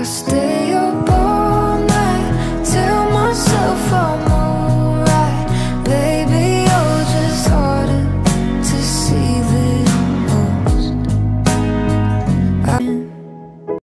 I stay away.